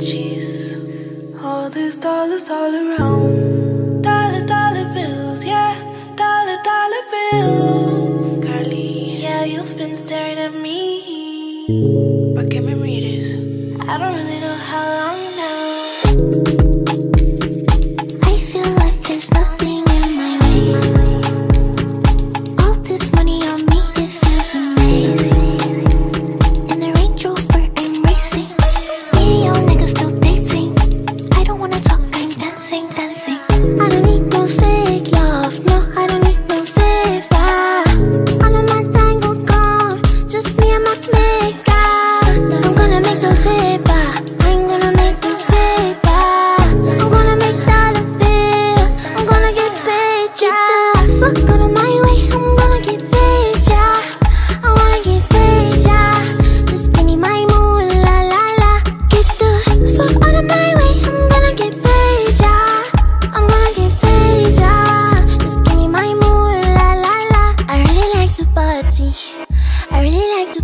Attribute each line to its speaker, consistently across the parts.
Speaker 1: Cheese.
Speaker 2: All these dollars all around. Dollar, dollar bills, yeah. Dollar, dollar bills.
Speaker 1: Carly,
Speaker 2: Yeah, you've been staring at me.
Speaker 1: ¿pa' qué me mires?
Speaker 2: I don't really know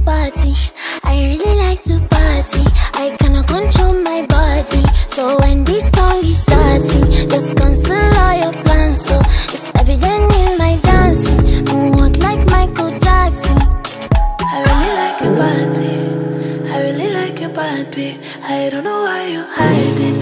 Speaker 3: party. I really like to party. I cannot control my body. So when this song is starting, just cancel all your plans. So it's evident in my dancing. Moonwalk like Michael Jackson.
Speaker 2: I really like your body. I really like your body. I don't know why you hide it.